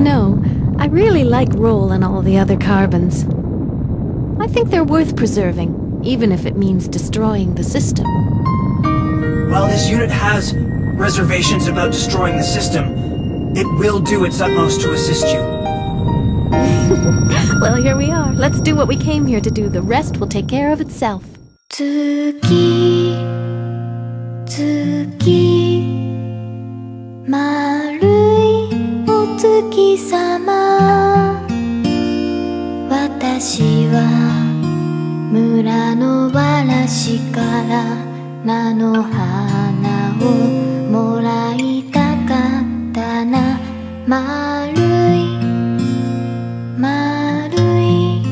You know, I really like roll and all the other carbons. I think they're worth preserving, even if it means destroying the system. While this unit has reservations about destroying the system, it will do its utmost to assist you. well, here we are. Let's do what we came here to do. The rest will take care of itself. Tsuki, tsuki, maru. わらしから菜の花をもらいたかったな。丸い丸い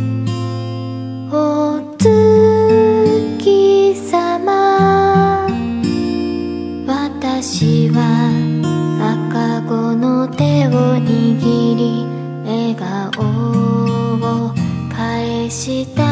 お月様。私は赤子の手を握り笑顔を返した。